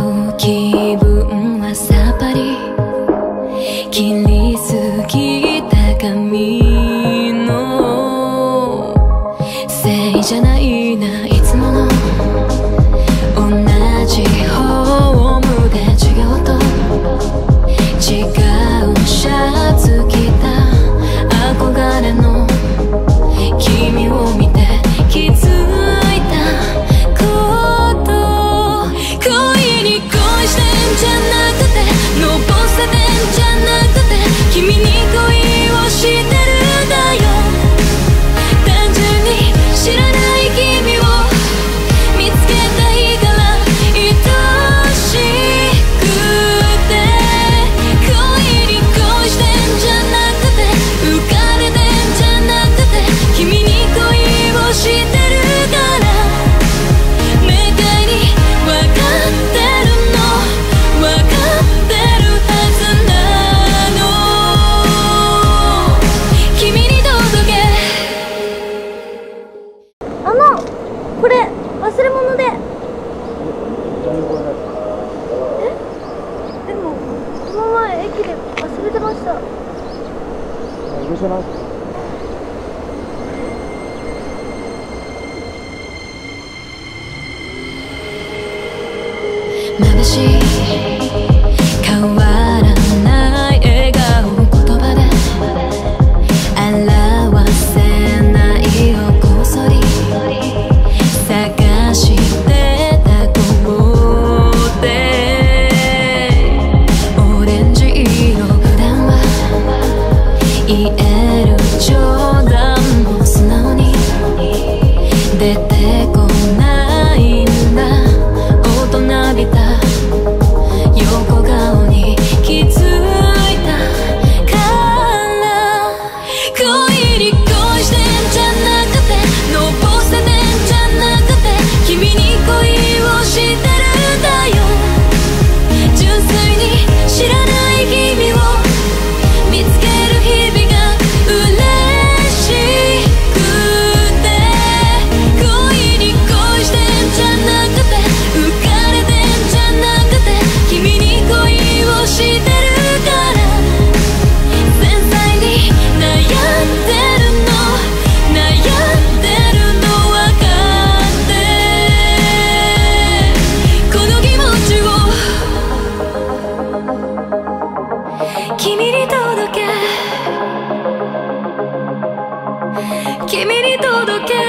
う気分はさっぱり。切りすぎた髪のせいじゃないな。いきる忘れてました。許せ眩しい。てて 어떻게